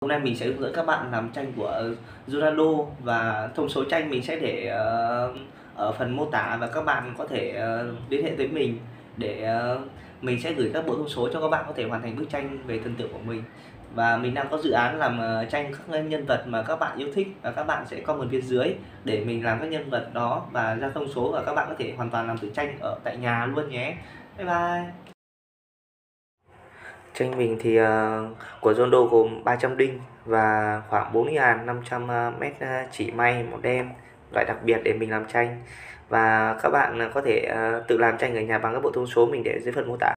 Hôm nay mình sẽ hướng dẫn các bạn làm tranh của Zuralo và thông số tranh mình sẽ để ờ, ở phần mô tả và các bạn có thể ờ, liên hệ tới mình để ờ, mình sẽ gửi các bộ thông số cho các bạn có thể hoàn thành bức tranh về thần tượng của mình. Và mình đang có dự án làm tranh các nhân vật mà các bạn yêu thích và các bạn sẽ comment phía dưới để mình làm các nhân vật đó và ra thông số và các bạn có thể hoàn toàn làm từ tranh ở tại nhà luôn nhé. Bye bye! Tranh mình thì uh, của Zondo gồm 300 đinh và khoảng 4.500 ờ, mét ờ, chỉ may màu đen loại đặc biệt để mình làm tranh. Và các bạn có thể uh, tự làm tranh ở nhà bằng các bộ thông số mình để dưới phần mô tả.